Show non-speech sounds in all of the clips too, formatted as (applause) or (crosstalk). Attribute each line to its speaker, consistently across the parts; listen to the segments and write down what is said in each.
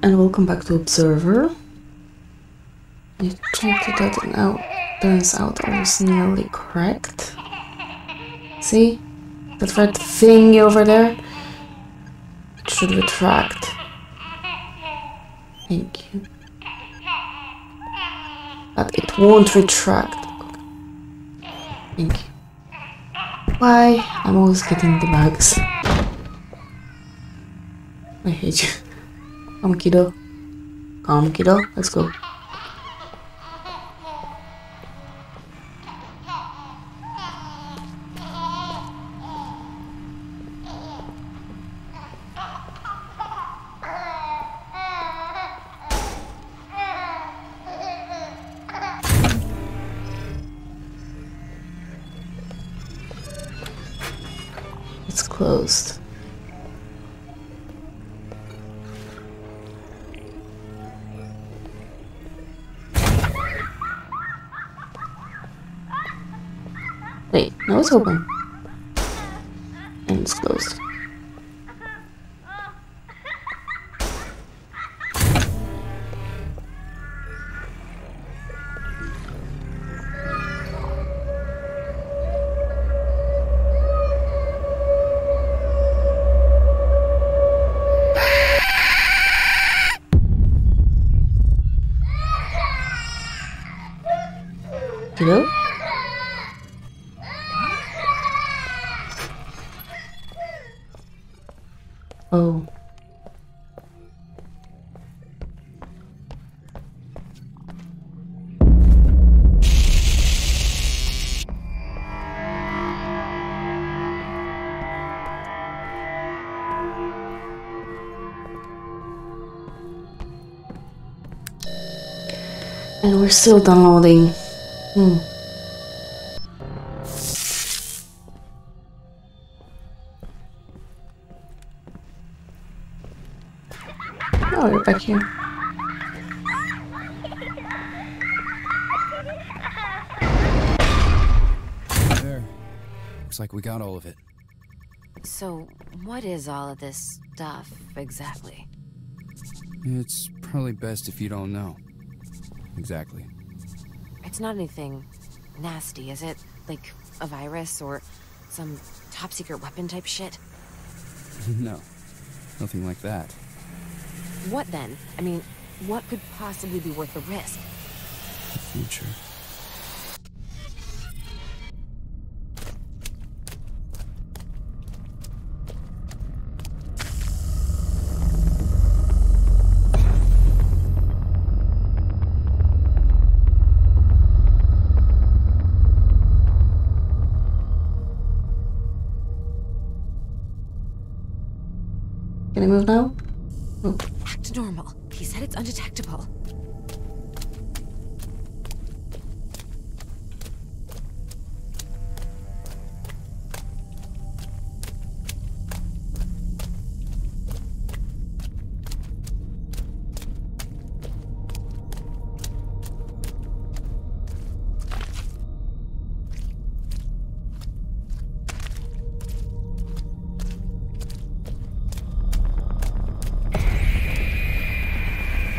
Speaker 1: And welcome back to Observer. I checked it out and now turns out I was nearly correct. See? That red thingy over there? It should retract. Thank you. But it won't retract. Thank you. Why? I'm always getting the bugs. I hate you. Come kiddo. Come kiddo. Let's go. Wait, no, it's open. And it's closed. Hello? And we're still downloading. Hmm. Oh, you're back here.
Speaker 2: There. Looks like we got all of it.
Speaker 3: So, what is all of this stuff exactly?
Speaker 2: It's probably best if you don't know. Exactly.
Speaker 3: It's not anything nasty, is it? Like a virus or some top secret weapon type shit? (laughs)
Speaker 2: no. Nothing like that.
Speaker 3: What then? I mean, what could possibly be worth the risk?
Speaker 2: The future.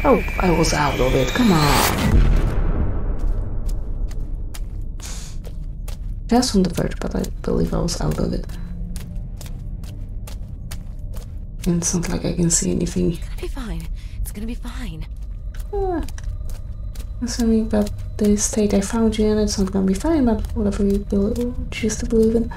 Speaker 1: Oh, I was out of it. Come on. Just on the verge, but I believe I was out of it. And it's not like I can see anything.
Speaker 3: It's gonna be fine. It's gonna be fine.
Speaker 1: Ah, assuming that the state I found you in, it's not gonna be fine, but whatever you believe, choose to believe in.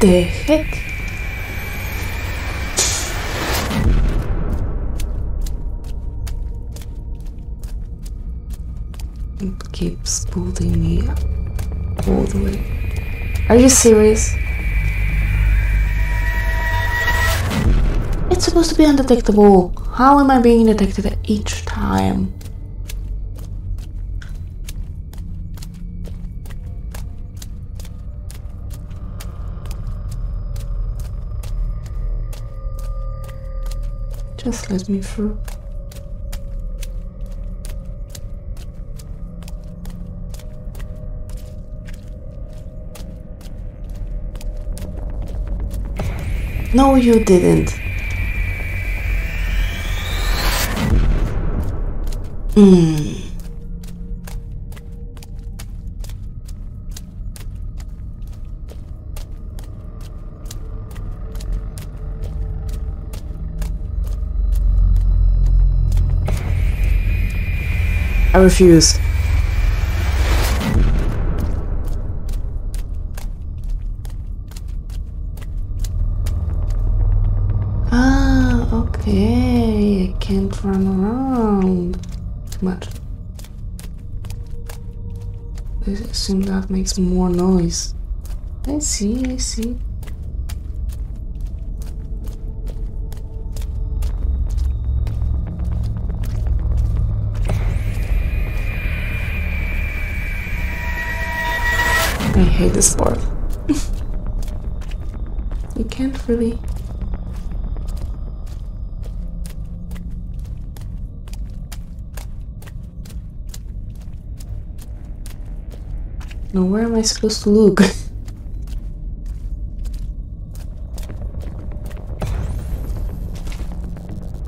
Speaker 1: The heck? It keeps pulling me up all the way. Are you serious? It's supposed to be undetectable. How am I being detected each time? Just let me through. No, you didn't. Hmm. Ah, okay. I can't run around too much. I assume that makes more noise. I see, I see. I hate this part. (laughs) you can't really. Now, where am I supposed to look? (laughs)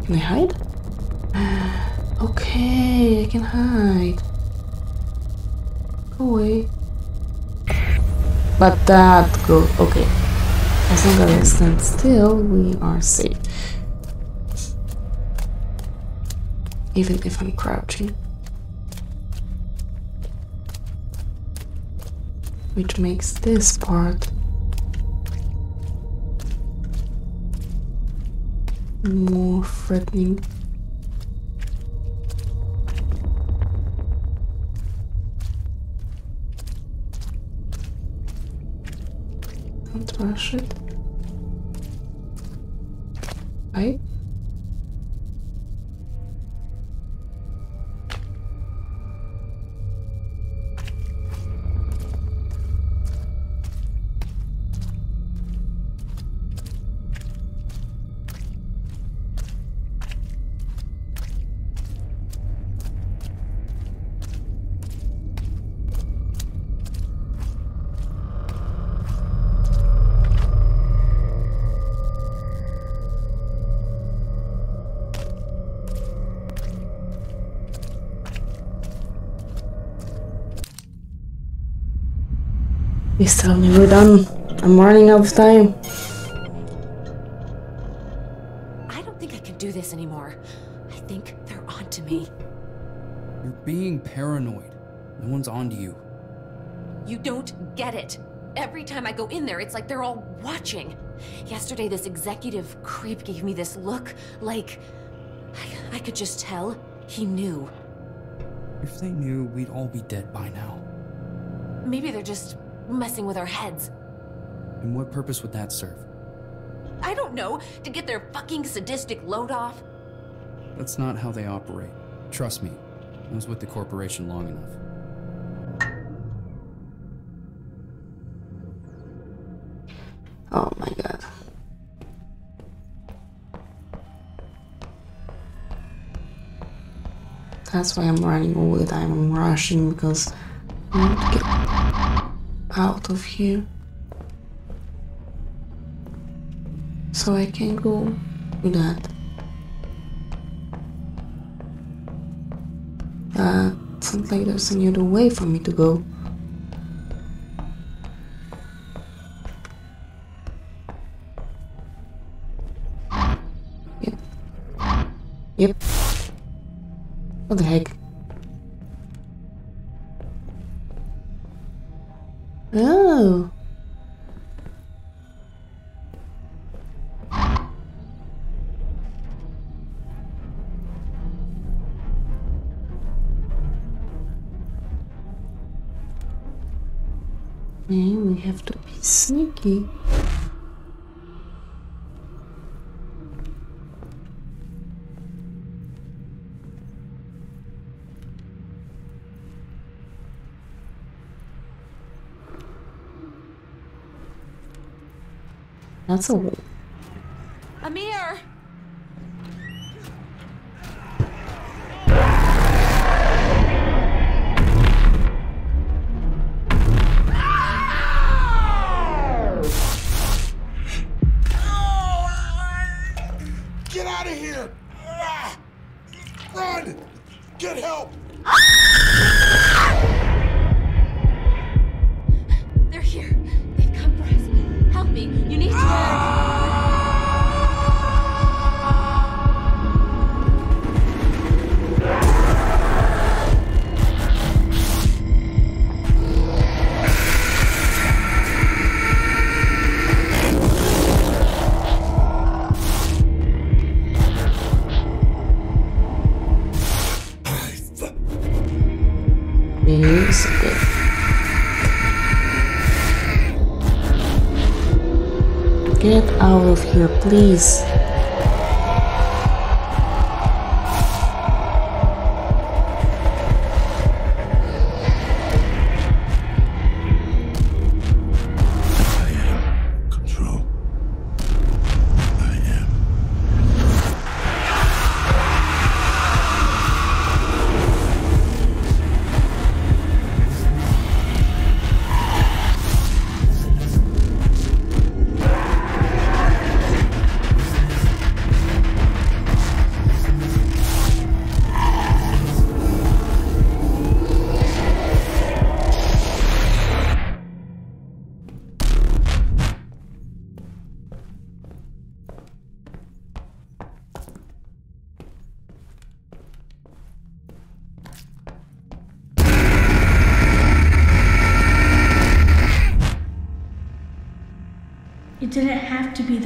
Speaker 1: Can I hide? (sighs) Okay, I can hide. Go away. But that go okay. As long as I stand still, we are safe. Even if I'm crouching. Which makes this part more threatening. Don't rush Please tell me we're done. I'm running out of time.
Speaker 3: I don't think I can do this anymore. I think they're onto me.
Speaker 2: You're being paranoid. No one's onto you.
Speaker 3: You don't get it. Every time I go in there, it's like they're all watching. Yesterday, this executive creep gave me this look, like. I, I could just tell he knew.
Speaker 2: If they knew, we'd all be dead by now.
Speaker 3: Maybe they're just messing with our heads.
Speaker 2: And what purpose would that serve?
Speaker 3: I don't know, to get their fucking sadistic load off.
Speaker 2: That's not how they operate. Trust me. I was with the corporation long enough.
Speaker 1: Oh my god. That's why I'm running all the time. I'm rushing because I want to get out of here. So I can go do that. Uh, that sounds like there's any other way for me to go. And we have to be sneaky. That's a please.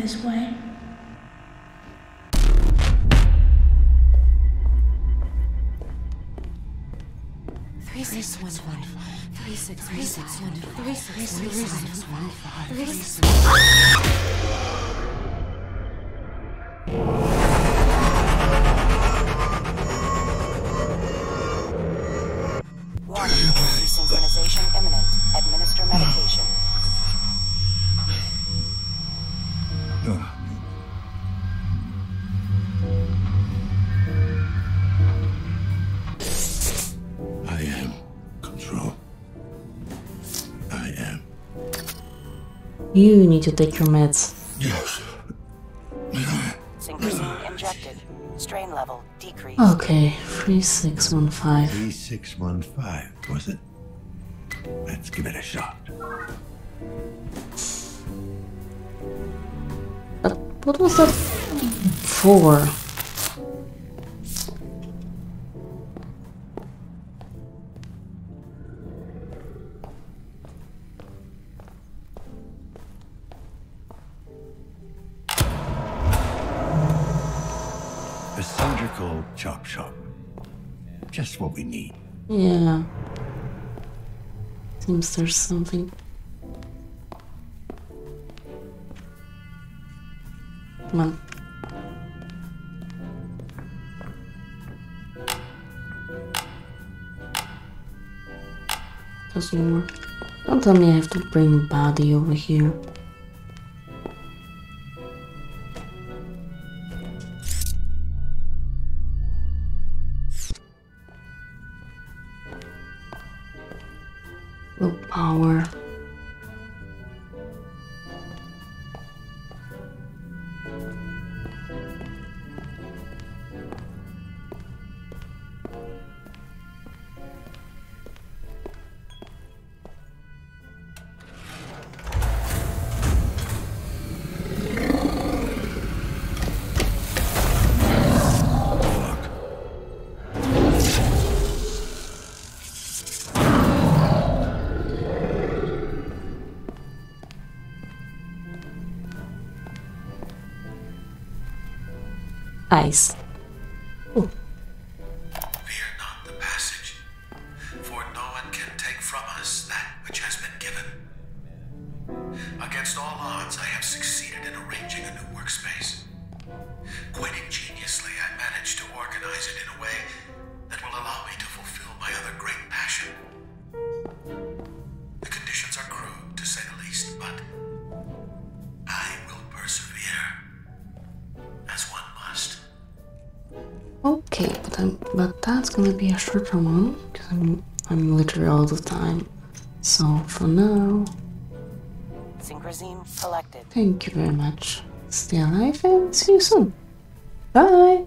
Speaker 4: This way.
Speaker 3: Three six one one. Three six three six one three six three six one five three six.
Speaker 1: You need to take your meds.
Speaker 5: Yes.
Speaker 6: Synchrozine injected. Strain level decreased.
Speaker 1: Okay, 3615.
Speaker 5: E615, was it? Let's give it a shot.
Speaker 1: But what was that for? Yeah. Seems there's something. Come on. Doesn't work. Don't tell me I have to bring body over here. Ice. Okay, but I'm but that's gonna be a shorter one because I'm I'm literally all the time. So for now,
Speaker 6: Synchrozine collected.
Speaker 1: thank you very much. Stay alive and see you soon. Bye.